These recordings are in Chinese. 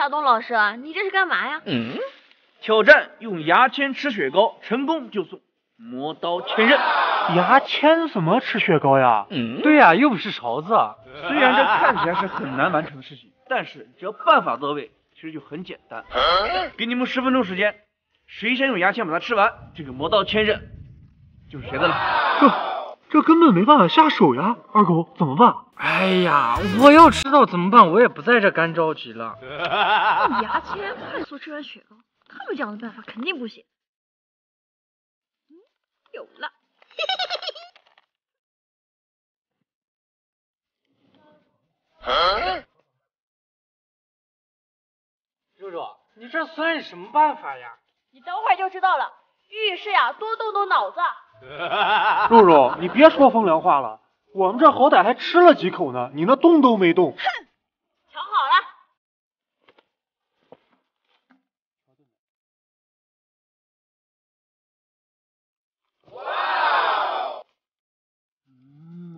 大东老师，你这是干嘛呀？嗯，挑战用牙签吃雪糕，成功就送磨刀千刃。牙签怎么吃雪糕呀？嗯，对呀，又不是勺子。虽然这看起来是很难完成的事情，但是只要办法到位，其实就很简单。给你们十分钟时间，谁先用牙签把它吃完，这个磨刀千刃就是谁的了。这这根本没办法下手呀，二狗怎么办？哎呀，我要知道怎么办，我也不在这干着急了。用牙签快速吃完雪糕，他们这样的办法肯定不行。嗯，有了。肉肉，你这算是什么办法呀？你等会儿就知道了。遇事呀，多动动脑子。露露，你别说风凉话了，我们这好歹还吃了几口呢，你那动都没动。瞧好了。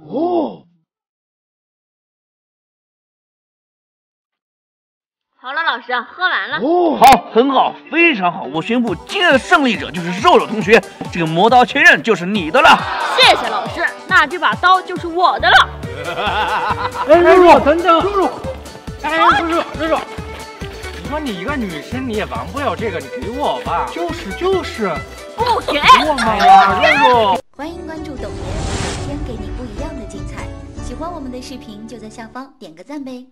哦，好了，老师，喝完了。哦，好，很好，非常好。我宣布，今天的胜利者就是肉肉同学，这个磨刀千刃就是你的了。谢谢老师，那这把刀就是我的了。哎，肉肉，等等，肉肉，哎，肉肉肉肉，你说你一个女生你也玩不了这个，你给我吧。就是就是，不给。我妈呀，肉肉。欢迎关注抖爷，每天给你不一样的精彩。喜欢我们的视频就在下方点个赞呗。